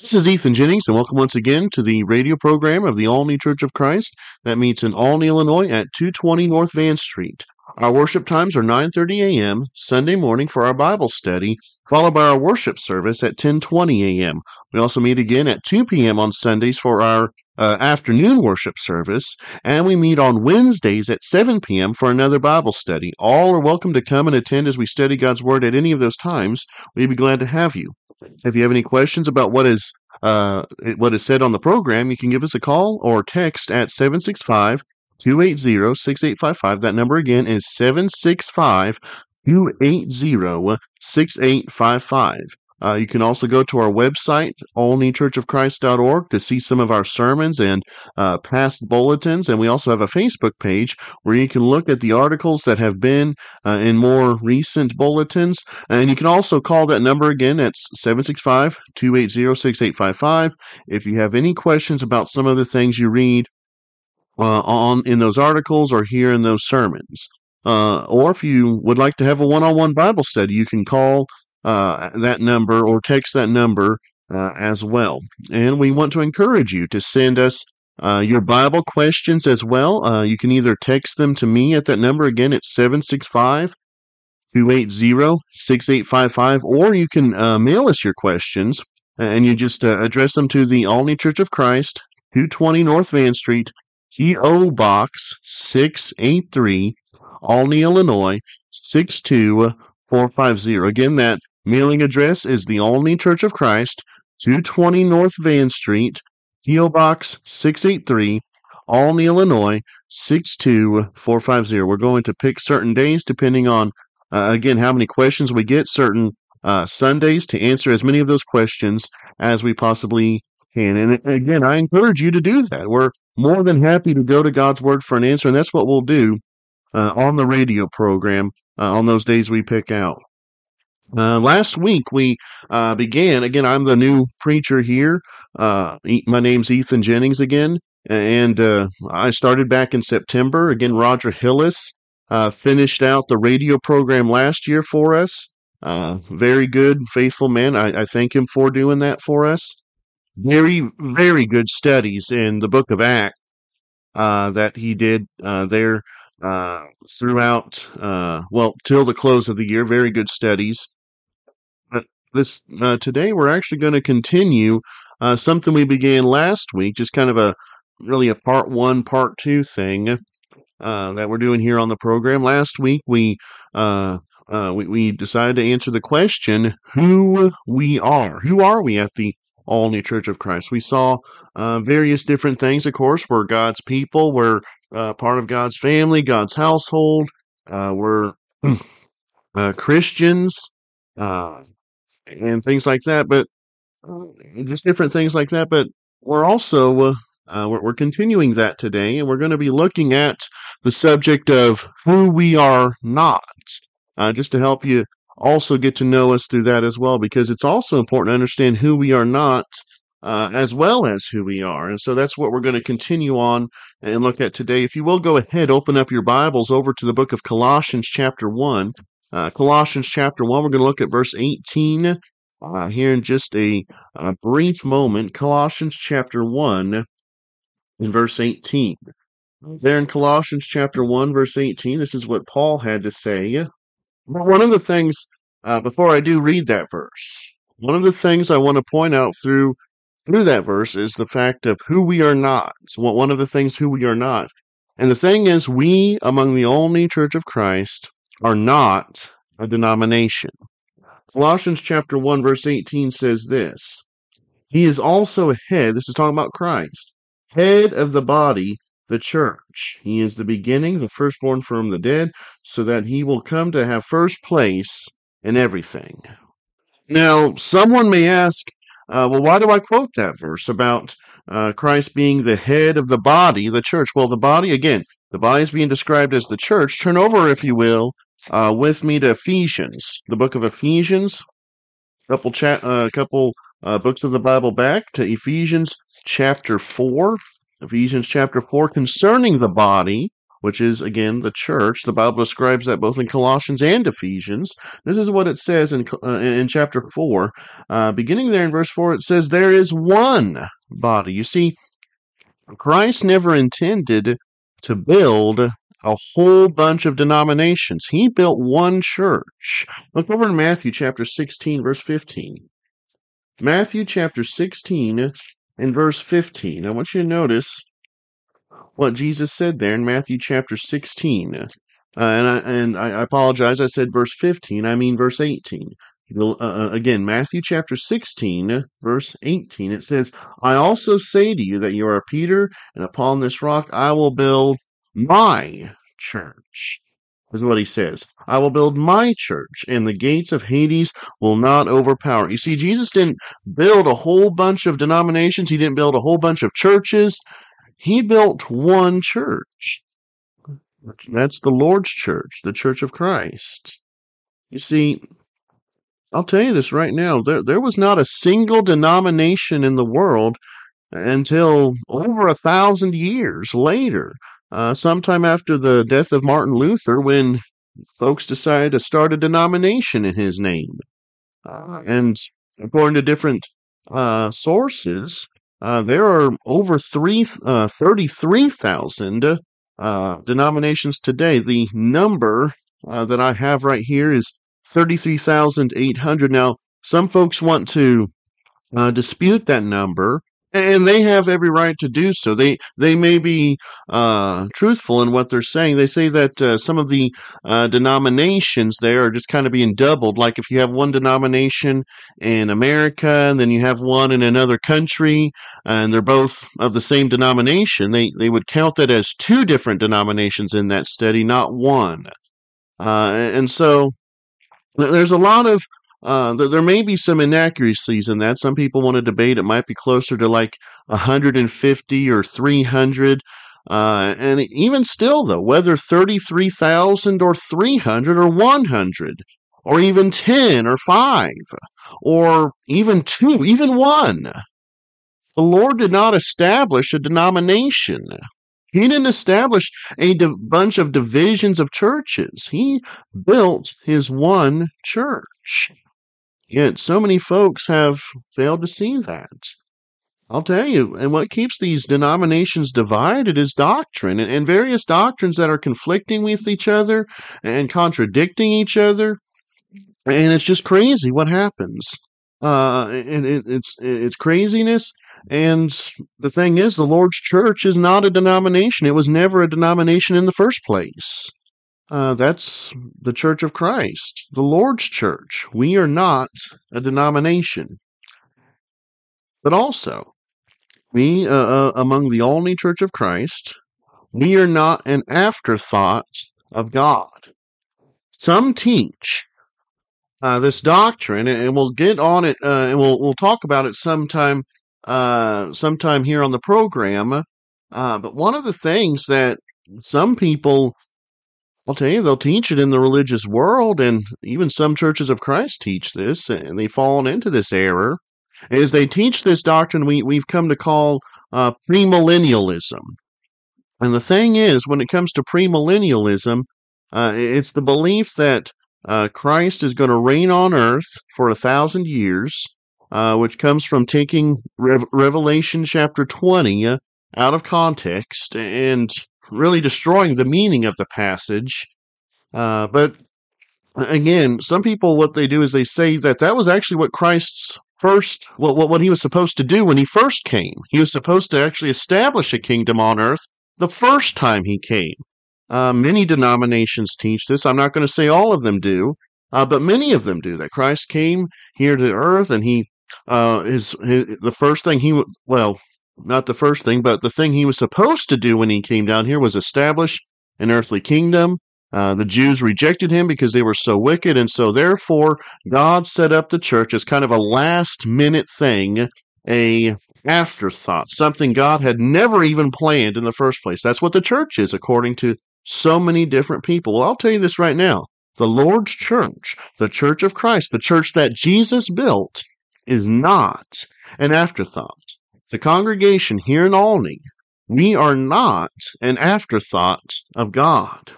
This is Ethan Jennings, and welcome once again to the radio program of the Olney Church of Christ that meets in Olney, Illinois at 220 North Van Street. Our worship times are 9:30 a.m. Sunday morning for our Bible study, followed by our worship service at 10:20 a.m. We also meet again at 2 p.m. on Sundays for our uh, afternoon worship service, and we meet on Wednesdays at 7 p.m. for another Bible study. All are welcome to come and attend as we study God's Word at any of those times. We'd be glad to have you. If you have any questions about what is uh, what is said on the program, you can give us a call or text at 765 280 6855. That number again is 765 280 6855. Uh, you can also go to our website, olneychurchofchrist.org, to see some of our sermons and uh, past bulletins. And we also have a Facebook page where you can look at the articles that have been uh, in more recent bulletins. And you can also call that number again. That's 765 280 6855. If you have any questions about some of the things you read uh, on in those articles or here in those sermons. Uh, or if you would like to have a one-on-one Bible study, you can call uh, that number or text that number uh, as well. And we want to encourage you to send us uh, your Bible questions as well. Uh, you can either text them to me at that number. Again, it's 765 280 6855, or you can uh, mail us your questions and you just address them to the Olney Church of Christ, 220 North Van Street, P.O. Box 683, Olney, Illinois 62450. Again, that Mailing address is the Olney Church of Christ, 220 North Van Street, P.O. Box 683, Olney, Illinois 62450. We're going to pick certain days depending on, uh, again, how many questions we get, certain uh, Sundays to answer as many of those questions as we possibly can. And again, I encourage you to do that. We're more than happy to go to God's Word for an answer, and that's what we'll do uh, on the radio program uh, on those days we pick out. Uh, last week we uh, began again. I'm the new preacher here. Uh, my name's Ethan Jennings again, and uh, I started back in September. Again, Roger Hillis uh, finished out the radio program last year for us. Uh, very good, faithful man. I, I, thank him for doing that for us. Very, very good studies in the Book of Acts that he did there throughout. well, till the close of the year. Very good studies this uh, today we're actually going to continue uh, something we began last week, just kind of a really a part one, part two thing uh, that we're doing here on the program. Last week we, uh, uh, we we decided to answer the question who we are. Who are we at the Olney Church of Christ? We saw uh, various different things. Of course, we're God's people. We're part of God's family, God's household. we're Christians. Uh, and things like that. But uh, just different things like that. But we're also uh, we're, we're continuing that today, and we're going to be looking at the subject of who we are not, uh, just to help you also get to know us through that as well, because it's also important to understand who we are not. Uh, as well as who we are. And so that's what we're going to continue on and look at today. If you will go ahead, open up your Bibles over to the book of Colossians, chapter 1. Uh, Colossians chapter 1, we're going to look at verse 18 uh, here in just a, a, brief moment. Colossians chapter 1 in verse 18. There in Colossians chapter 1, verse 18, this is what Paul had to say. One of the things, uh, before I do read that verse, one of the things I want to point out through through that verse is the fact of who we are not. So one of the things who we are not. And the thing is, we among the Olney Church of Christ are not a denomination. Colossians chapter 1 verse 18 says this. He is also a head, this is talking about Christ, head of the body, the church. He is the beginning, the firstborn from the dead, so that he will come to have first place in everything. Now, someone may ask, uh, well, why do I quote that verse about uh, Christ being the head of the body, the church? Well, the body, again, the body is being described as the church. Turn over, if you will, uh, with me to Ephesians, the book of Ephesians. A couple cha- uh, couple uh, books of the Bible back to Ephesians chapter four. Ephesians chapter four concerning the body. which is again the church. The Bible describes that both in Colossians and Ephesians. This is what it says in uh, in chapter four, uh, beginning there in verse four. It says, "There is one body." You see, Christ never intended to build a whole bunch of denominations. He built one church. Look over in Matthew chapter 16, verse 15. Matthew chapter 16 and verse 15. I want you to notice what Jesus said there in Matthew chapter 16. Uh, and I, and I apologize, I said verse 15, I mean verse 18. Uh, uh, again, Matthew chapter 16, verse 18, it says, I also say to you that you are Peter, and upon this rock I will build my church. Is what he says. I will build my church, and the gates of Hades will not overpower. You see, Jesus didn't build a whole bunch of denominations. He didn't build a whole bunch of churches. He built one church. That's the Lord's church, the church of Christ. You see, I'll tell you this right now. There, there was not a single denomination in the world until over a thousand years later, uh, sometime after the death of Martin Luther, when folks decided to start a denomination in his name. Uh, and according to different uh, sources, uh, there are over three, uh, 33,000 uh, denominations today. The number that I have right here is 33,800. Now, some folks want to dispute that number, and they have every right to do so. They they may be uh, truthful in what they're saying. They say that uh, some of the uh, denominations there are just kind of being doubled. Like if you have one denomination in America and then you have one in another country, and they're both of the same denomination, they they would count that as two different denominations in that study, not one. Uh, and so there's a lot of uh, there may be some inaccuracies in that. Some people want to debate it might be closer to like 150 or 300. Uh, and even still, though, whether 33,000 or 300 or 100 or even 10 or 5 or even 2, even 1, the Lord did not establish a denomination. He didn't establish a di- bunch of divisions of churches. He built his one church. Yet so many folks have failed to see that. I'll tell you, and what keeps these denominations divided is doctrine and, and various doctrines that are conflicting with each other and contradicting each other. And it's just crazy what happens. Uh, and it, it's it's craziness. And the thing is, the Lord's church is not a denomination. It was never a denomination in the first place. Uh, that's the Church of Christ, the Lord's church. We are not a denomination. But also, we, uh, uh, among the Olney Church of Christ, we are not an afterthought of God. Some teach uh, this doctrine, and we'll get on it, uh, and we'll we'll talk about it sometime, uh, sometime here on the program. But one of the things that some people I'll tell you, they'll teach it in the religious world, and even some churches of Christ teach this, and they've fallen into this error. Is they teach this doctrine we, we've come to call uh, premillennialism. And the thing is, when it comes to premillennialism, uh, it's the belief that uh, Christ is going to reign on earth for a thousand years, uh, which comes from taking Re- Revelation chapter 20 uh, out of context and really destroying the meaning of the passage. Uh, but again, some people, what they do is they say that that was actually what Christ's first, what, what, what he was supposed to do when he first came. He was supposed to actually establish a kingdom on earth the first time he came. Uh, many denominations teach this. I'm not going to say all of them do, uh, but many of them do. That Christ came here to earth, and he uh, his, the first thing he well not the first thing, but the thing he was supposed to do when he came down here was establish an earthly kingdom. Uh, the Jews rejected him because they were so wicked, and so therefore God set up the church as kind of a last minute thing, a afterthought, something God had never even planned in the first place. That's what the church is, according to so many different people. Well, I'll tell you this right now. The Lord's church, the church of Christ, the church that Jesus built, is not an afterthought. The congregation here in Olney We are not an afterthought of God.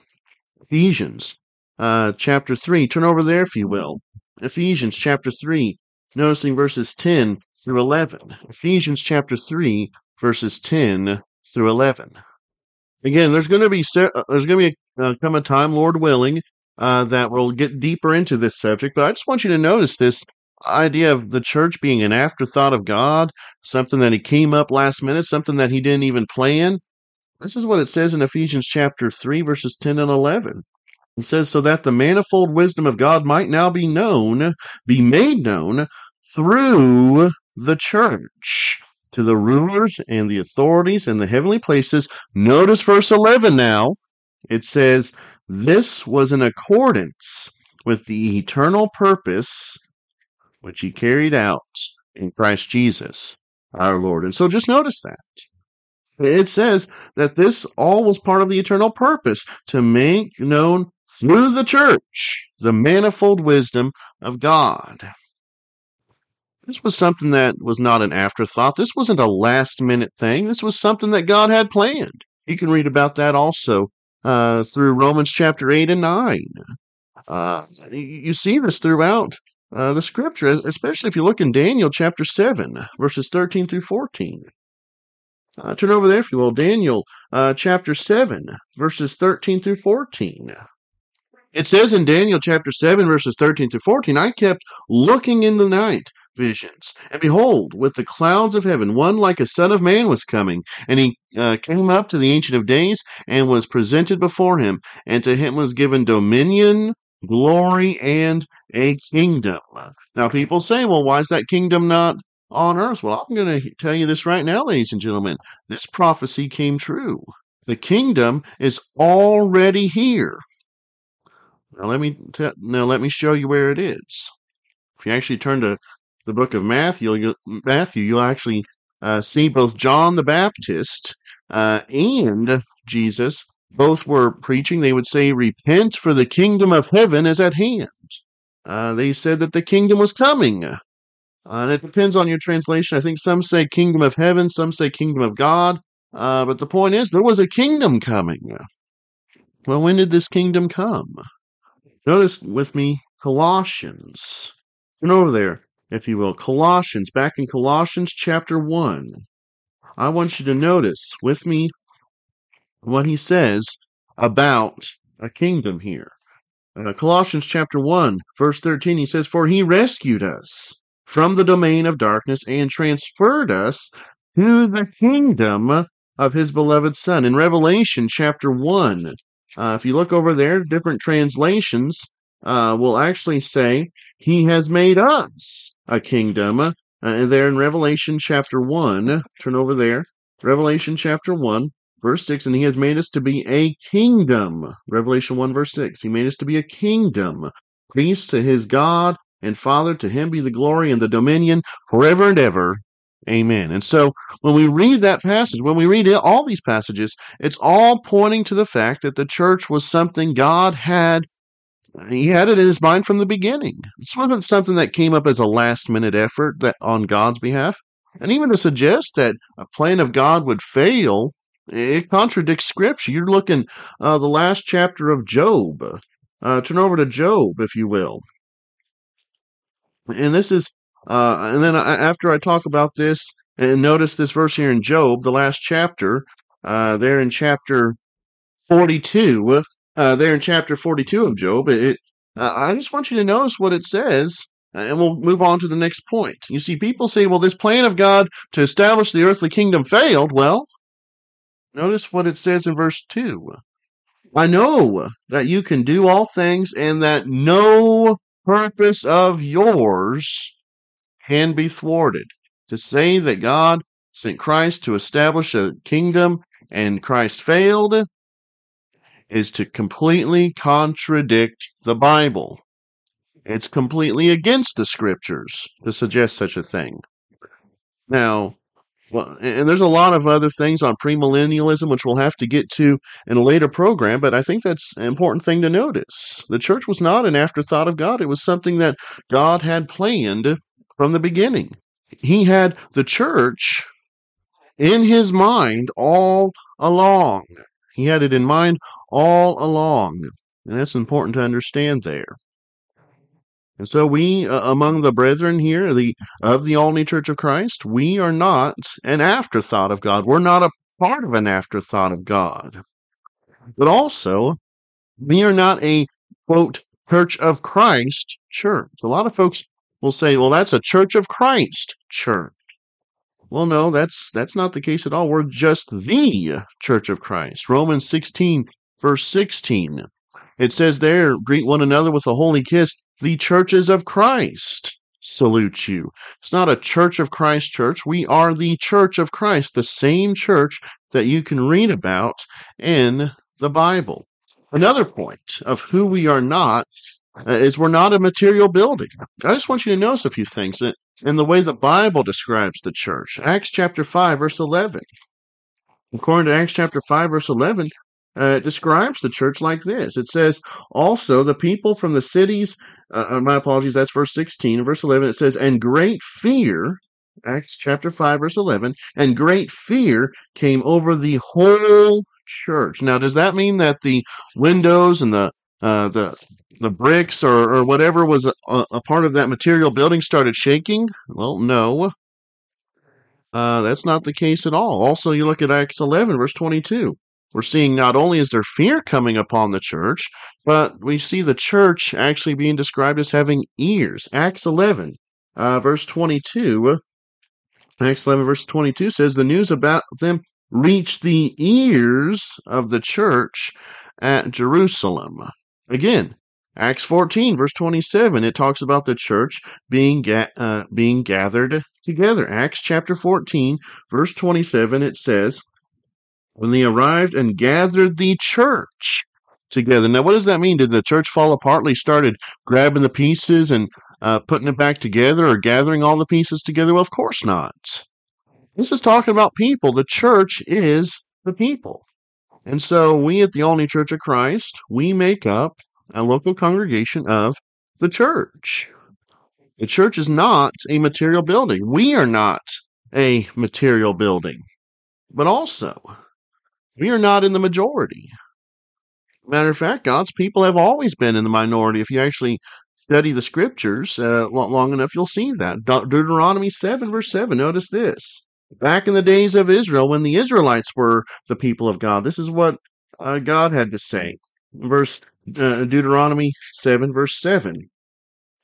Ephesians uh, chapter 3. Turn over there, if you will. Ephesians chapter 3, noticing verses 10 through 11. Ephesians chapter 3, verses 10 through 11. Again, there's going to be uh, there's going to be a, uh, come a time, Lord willing, uh, that we'll get deeper into this subject. But I just want you to notice this idea of the church being an afterthought of God, something that he came up last minute, something that he didn't even plan. This is what it says in Ephesians chapter 3, verses 10 and 11. It says, So that the manifold wisdom of God might now be known, be made known through the church to the rulers and the authorities in the heavenly places. Notice verse 11 now. It says, This was in accordance with the eternal purpose which he carried out in Christ Jesus our Lord. And so just notice that. It says that this all was part of the eternal purpose to make known through the church the manifold wisdom of God. This was something that was not an afterthought. This wasn't a last minute thing. This was something that God had planned. You can read about that also uh, through Romans chapter 8 and 9. Uh, you see this throughout uh, the scripture, especially if you look in Daniel chapter 7, verses 13 through 14. Uh, turn over there, if you will. Daniel uh, chapter 7, verses 13 through 14. It says in Daniel chapter 7, verses 13 through 14, I kept looking in the night visions. And behold, with the clouds of heaven, one like a son of man was coming. And he uh, came up to the Ancient of Days and was presented before him. And to him was given dominion, glory, and a kingdom. Now, people say, well, why is that kingdom not on earth? Well, I'm going to tell you this right now, ladies and gentlemen. This prophecy came true. The kingdom is already here. Now let me t- now let me show you where it is. If you actually turn to the book of Matthew, you'll, Matthew, you'll actually uh, see both John the Baptist uh, and Jesus both were preaching, they would say, Repent, for the kingdom of heaven is at hand. Uh, they said that the kingdom was coming. Uh, and it depends on your translation. I think some say kingdom of heaven, some say kingdom of God. Uh, but the point is, there was a kingdom coming. Well, when did this kingdom come? Notice with me Colossians. Turn over there, if you will. Colossians, back in Colossians chapter 1. I want you to notice with me what he says about a kingdom here. Uh, Colossians chapter 1, verse 13, he says, For he rescued us from the domain of darkness and transferred us to the kingdom of his beloved Son. In Revelation chapter 1, uh, if you look over there, different translations uh, will actually say, He has made us a kingdom. Uh, there in Revelation chapter 1, turn over there, Revelation chapter 1, Verse 6 And he has made us to be a kingdom. Revelation 1, verse 6. He made us to be a kingdom, priests to his God and Father. To him be the glory and the dominion forever and ever. Amen. And so when we read that passage, when we read all these passages, it's all pointing to the fact that the church was something God had. He had it in his mind from the beginning. This wasn't something that came up as a last minute effort that on God's behalf. And even to suggest that a plan of God would fail it contradicts scripture. You're looking uh, the last chapter of Job. Uh, turn over to Job, if you will. And this is, uh, and then I, after I talk about this, and notice this verse here in Job, the last chapter, uh, there in chapter 42, uh, there in chapter 42 of Job, it, uh, I just want you to notice what it says, and we'll move on to the next point. You see, people say, well, this plan of God to establish the earthly kingdom failed. Well, Notice what it says in verse 2. I know that you can do all things and that no purpose of yours can be thwarted. To say that God sent Christ to establish a kingdom and Christ failed is to completely contradict the Bible. It's completely against the scriptures to suggest such a thing. Now, well, and there's a lot of other things on premillennialism, which we'll have to get to in a later program, but I think that's an important thing to notice. The church was not an afterthought of God, it was something that God had planned from the beginning. He had the church in his mind all along. He had it in mind all along. And that's important to understand there. And so we, uh, among the brethren here, the of the Olney Church of Christ, we are not an afterthought of God. We're not a part of an afterthought of God. But also, we are not a quote Church of Christ church. A lot of folks will say, "Well, that's a Church of Christ church." Well, no, that's that's not the case at all. We're just the Church of Christ. Romans 16 verse 16. It says there, greet one another with a holy kiss. The churches of Christ salute you. It's not a Church of Christ church. We are the Church of Christ, the same church that you can read about in the Bible. Another point of who we are not uh, is we're not a material building. I just want you to notice a few things that in the way the Bible describes the church. Acts chapter 5, verse 11. According to Acts chapter 5, verse 11, uh, describes the church like this. It says, also the people from the cities, uh, uh my apologies, that's verse 16. Verse 11, it says, and great fear, Acts chapter 5, verse 11, and great fear came over the whole church. Now, does that mean that the windows and the uh, the the bricks or, or whatever was a, a part of that material building started shaking? Well, no. Uh, that's not the case at all. Also, you look at Acts 11, verse 22 we're seeing not only is there fear coming upon the church, but we see the church actually being described as having ears. Acts 11, uh, verse 22. Acts 11, verse 22 says, The news about them reached the ears of the church at Jerusalem. Again, Acts 14, verse 27, it talks about the church being, ga- uh, being gathered together. Acts chapter 14, verse 27, it says, when they arrived and gathered the church together. Now, what does that mean? Did the church fall apart? They started grabbing the pieces and uh, putting it back together or gathering all the pieces together? Well, of course not. This is talking about people. The church is the people. And so we at the Olney Church of Christ, we make up a local congregation of the church. The church is not a material building. We are not a material building. But also, we are not in the majority. Matter of fact, God's people have always been in the minority. If you actually study the scriptures uh, long enough, you'll see that. De- Deuteronomy 7, verse 7, notice this. Back in the days of Israel, when the Israelites were the people of God, this is what uh, God had to say. Verse uh, Deuteronomy 7, verse 7.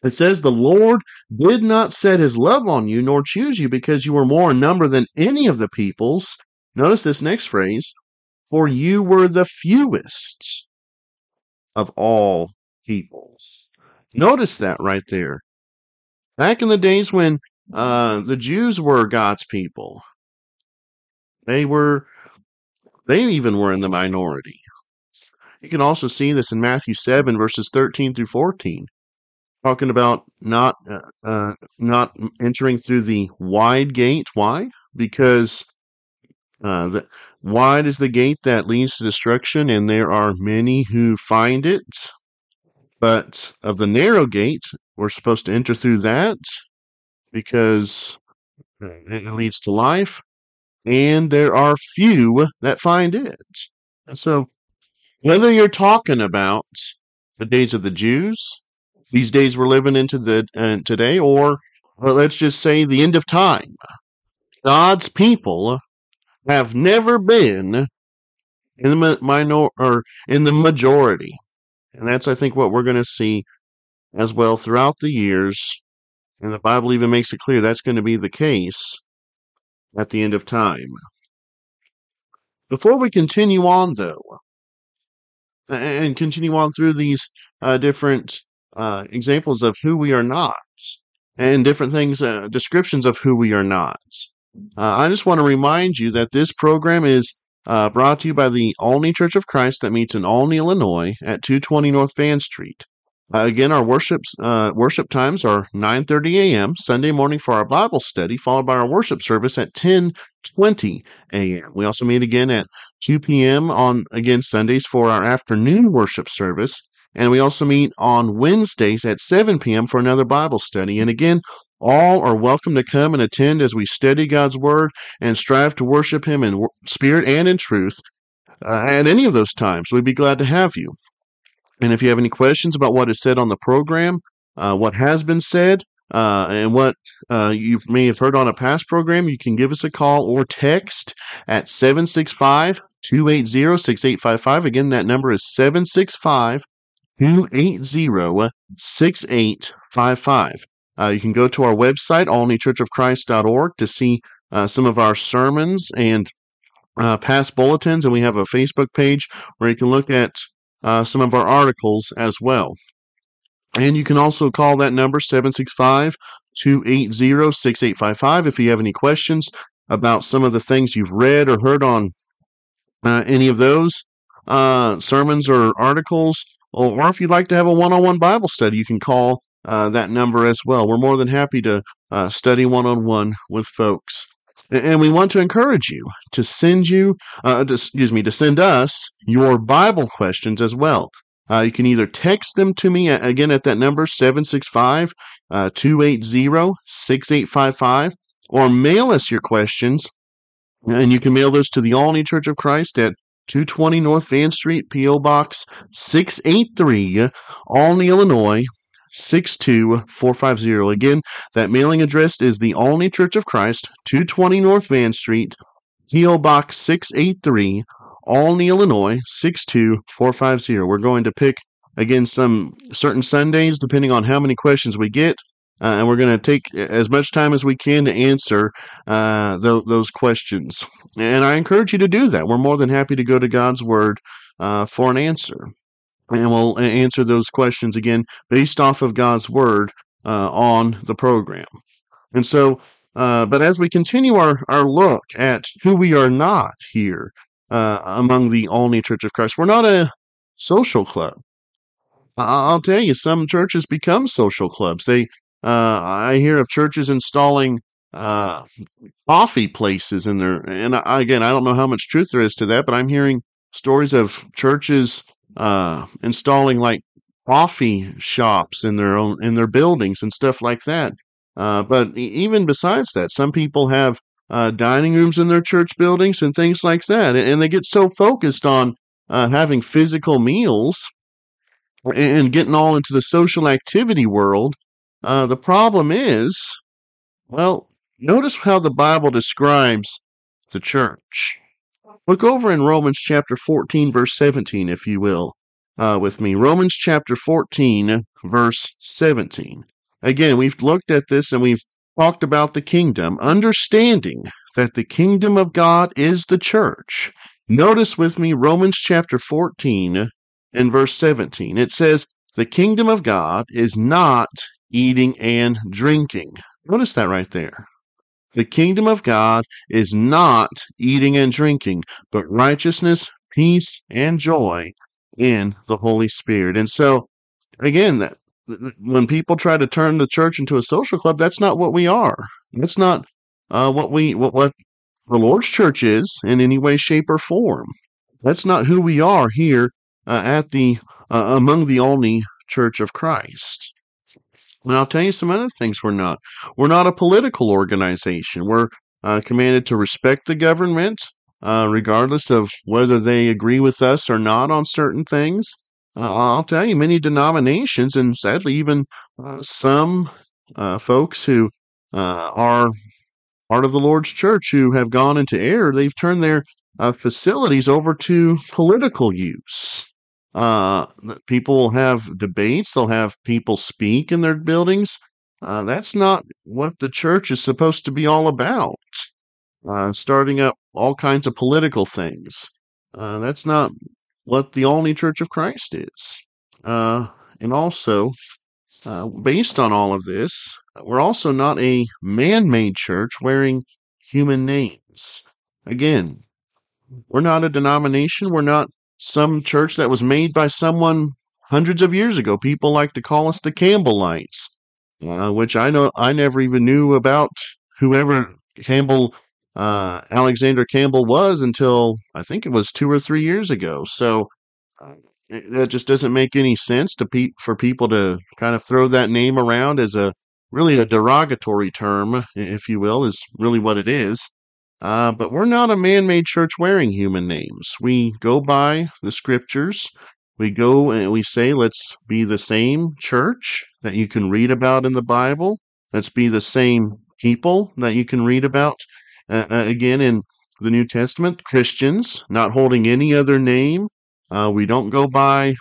It says, The Lord did not set his love on you, nor choose you, because you were more in number than any of the peoples. Notice this next phrase for you were the fewest of all peoples. Notice that right there. Back in the days when uh, the Jews were God's people, they were, they even were in the minority. You can also see this in Matthew 7, verses 13 through 14, talking about not uh, uh, not entering through the wide gate. Why? Because uh, the, wide is the gate that leads to destruction, and there are many who find it. But of the narrow gate, we're supposed to enter through that because it leads to life, and there are few that find it. And so, whether you're talking about the days of the Jews, these days we're living into the uh, today, or, or let's just say the end of time, God's people have never been in the minor or in the majority. And that's, I think, what we're going to see as well throughout the years. And the Bible even makes it clear that's going to be the case at the end of time. Before we continue on, though, and continue on through these uh, different uh, examples of who we are not, and different things, uh, descriptions of who we are not. Uh, I just want to remind you that this program is uh, brought to you by the Olney Church of Christ that meets in Olney, Illinois at 220 North Van Street. Uh, again, our worship uh, worship times are 9:30 a.m. Sunday morning for our Bible study, followed by our worship service at 10:20 a.m. We also meet again at 2 p.m. on again Sundays for our afternoon worship service, and we also meet on Wednesdays at 7 p.m. for another Bible study. And again, All are welcome to come and attend as we study God's Word and strive to worship Him in spirit and in truth. Uh, at any of those times, we'd be glad to have you. And if you have any questions about what is said on the program, uh, what has been said, uh, and what uh, you may have heard on a past program, you can give us a call or text at 765 280 6855. Again, that number is 765 280 6855. Uh, you can go to our website, olneychurchofchrist.org, to see uh, some of our sermons and uh, past bulletins, and we have a Facebook page where you can look at uh, some of our articles as well. And you can also call that number 765 280 6855 if you have any questions about some of the things you've read or heard on uh, any of those uh, sermons or articles. Or, if you'd like to have a one on one Bible study, you can call uh, that number as well. We're more than happy to uh, study one on one with folks. And we want to encourage you to send you, uh, to, excuse me, to send us your Bible questions as well. Uh, you can either text them to me again at that number 765 uh, 280 6855 or mail us your questions. And you can mail those to the Olney Church of Christ at 220 North Van Street, P.O. Box 683, Olney, Illinois 62450. Again, that mailing address is the Olney Church of Christ, 220 North Van Street, P.O. Box 683, Olney, Illinois 62450. We're going to pick again some certain Sundays depending on how many questions we get. Uh, and we're going to take as much time as we can to answer uh, th- those questions. And I encourage you to do that. We're more than happy to go to God's Word uh, for an answer. And we'll answer those questions again based off of God's Word uh, on the program. And so, uh, but as we continue our, our look at who we are not here uh, among the Olney Church of Christ, we're not a social club. I'll tell you, some churches become social clubs. They uh, I hear of churches installing uh, coffee places in there, and I, again, I don't know how much truth there is to that, but I'm hearing stories of churches uh, installing like coffee shops in their own in their buildings and stuff like that. Uh, but even besides that, some people have uh, dining rooms in their church buildings and things like that, and they get so focused on uh, having physical meals and getting all into the social activity world uh, the problem is, well, notice how the Bible describes the church. Look over in Romans chapter 14, verse 17, if you will, uh, with me. Romans chapter 14, verse 17. Again, we've looked at this and we've talked about the kingdom, understanding that the kingdom of God is the church. Notice with me Romans chapter 14 and verse 17. It says, The kingdom of God is not eating and drinking. Notice that right there. The kingdom of God is not eating and drinking, but righteousness, peace, and joy in the Holy Spirit. And so, again, that when people try to turn the church into a social club, that's not what we are. That's not uh, what we what, what the Lord's church is in any way, shape, or form. That's not who we are here uh, at the uh, among the Olney Church of Christ. And I'll tell you some other things we're not. We're not a political organization. We're uh, commanded to respect the government, uh, regardless of whether they agree with us or not on certain things. Uh, I'll tell you, many denominations, and sadly, even uh, some uh, folks who uh, are part of the Lord's church who have gone into error, they've turned their facilities over to political use. Uh, people will have debates. They'll have people speak in their buildings. Uh, that's not what the church is supposed to be all about. Uh, starting up all kinds of political things. Uh, that's not what the Olney Church of Christ is. Uh, and also, uh, based on all of this, we're also not a man made church wearing human names. Again, we're not a denomination. We're not some church that was made by someone hundreds of years ago. People like to call us the Campbellites, uh, which I know I never even knew about whoever Campbell uh, Alexander Campbell was until I think it was two or three years ago. So uh, that just doesn't make any sense to pe- for people to kind of throw that name around as a really a derogatory term, if you will, is really what it is. Uh, but we're not a man made church wearing human names. We go by the scriptures. We go and we say, let's be the same church that you can read about in the Bible. Let's be the same people that you can read about uh, again in the New Testament. Christians, not holding any other name. Uh, we don't go by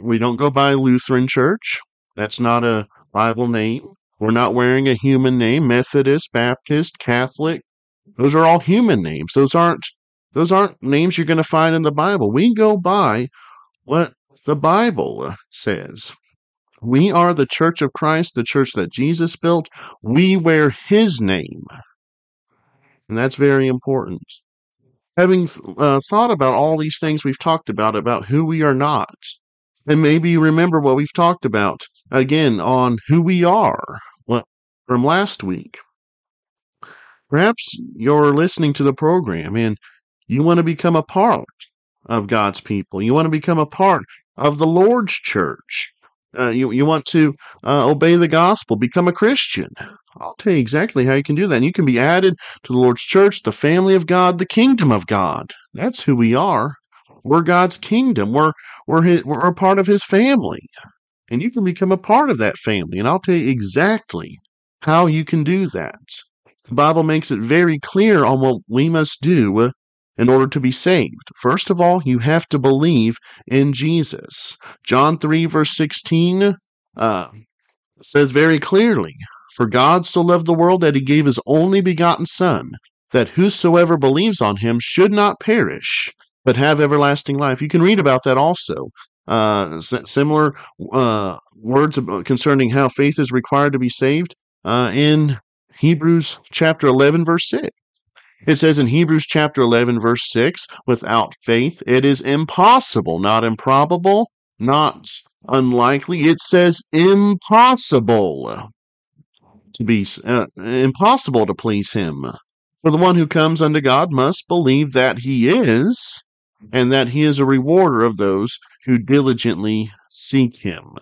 we don't go by Lutheran Church. That's not a Bible name. We're not wearing a human name. Methodist, Baptist, Catholic, those are all human names. Those aren't those aren't names you're going to find in the Bible. We go by what the Bible says. We are the church of Christ, the church that Jesus built. We wear his name. And that's very important. Having uh, thought about all these things we've talked about, about who we are not, and maybe you remember what we've talked about again on who we are from last week. Perhaps you're listening to the program and you want to become a part of God's people. You want to become a part of the Lord's church. Uh, you, you want to uh, obey the gospel, become a Christian. I'll tell you exactly how you can do that. And you can be added to the Lord's church, the family of God, the kingdom of God. That's who we are. We're God's kingdom. We're we're his, we're a part of His family, and you can become a part of that family. And I'll tell you exactly how you can do that. The Bible makes it very clear on what we must do in order to be saved. First of all, you have to believe in Jesus. John 3, verse 16 uh, says very clearly For God so loved the world that he gave his only begotten Son, that whosoever believes on him should not perish, but have everlasting life. You can read about that also. Uh, similar uh, words concerning how faith is required to be saved uh, in Hebrews chapter 11, verse 6. It says in Hebrews chapter 11, verse 6, without faith, it is impossible, not improbable, not unlikely. It says impossible to be, uh, impossible to please him. For the one who comes unto God must believe that he is, and that he is a rewarder of those who diligently seek him.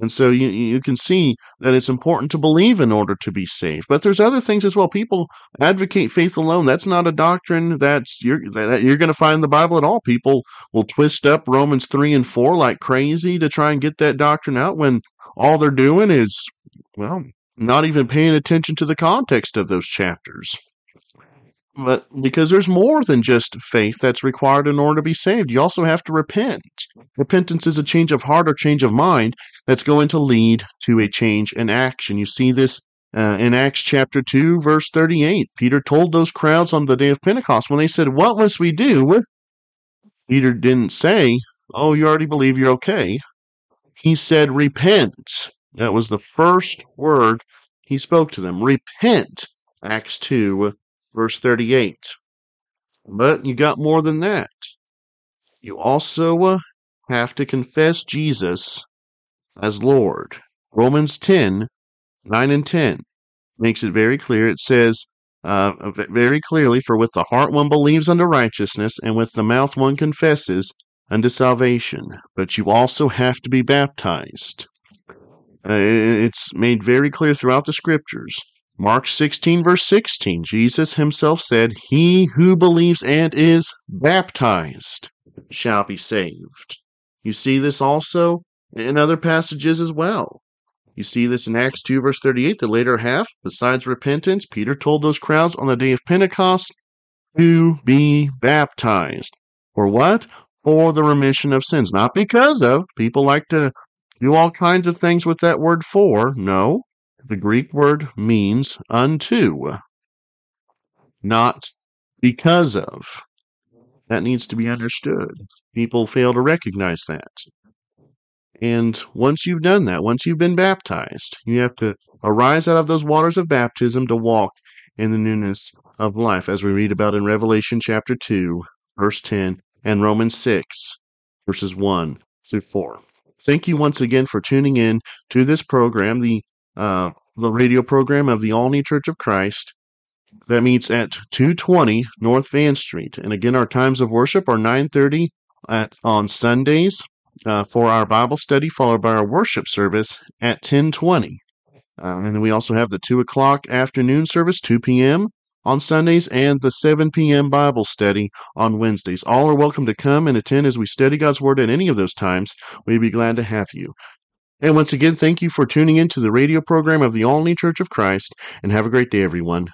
And so you you can see that it's important to believe in order to be saved. But there's other things as well. People advocate faith alone. That's not a doctrine that's you're that you're going to find in the Bible at all. People will twist up Romans three and four like crazy to try and get that doctrine out when all they're doing is well not even paying attention to the context of those chapters. But because there's more than just faith that's required in order to be saved, you also have to repent. Repentance is a change of heart or change of mind that's going to lead to a change in action. You see this uh, in Acts chapter 2, verse 38. Peter told those crowds on the day of Pentecost when they said, What must we do? Peter didn't say, Oh, you already believe you're okay. He said, Repent. That was the first word he spoke to them. Repent. Acts 2, verse 38. But you got more than that. You also uh, have to confess Jesus as Lord. Romans 10 9 and 10 makes it very clear. It says, uh, very clearly, for with the heart one believes unto righteousness, and with the mouth one confesses unto salvation. But you also have to be baptized. Uh, it's made very clear throughout the scriptures Mark 16, verse 16, Jesus himself said, He who believes and is baptized shall be saved. You see this also in other passages as well. You see this in Acts 2, verse 38, the later half. Besides repentance, Peter told those crowds on the day of Pentecost to be baptized. For what? For the remission of sins. Not because of. People like to do all kinds of things with that word for. No. The Greek word means unto, not because of. That needs to be understood. People fail to recognize that. And once you've done that, once you've been baptized, you have to arise out of those waters of baptism to walk in the newness of life, as we read about in Revelation chapter 2, verse 10, and Romans 6, verses 1 through 4. Thank you once again for tuning in to this program, the uh, the radio program of the Olney Church of Christ that meets at 220 North Van Street. And again, our times of worship are 9:30 at on Sundays uh, for our Bible study, followed by our worship service at 10:20. Uh, and then we also have the 2 o'clock afternoon service, 2 p.m. on Sundays, and the 7 p.m. Bible study on Wednesdays. All are welcome to come and attend as we study God's Word at any of those times. We'd be glad to have you. And once again, thank you for tuning in to the radio program of the Olney Church of Christ, and have a great day, everyone.